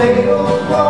Deus.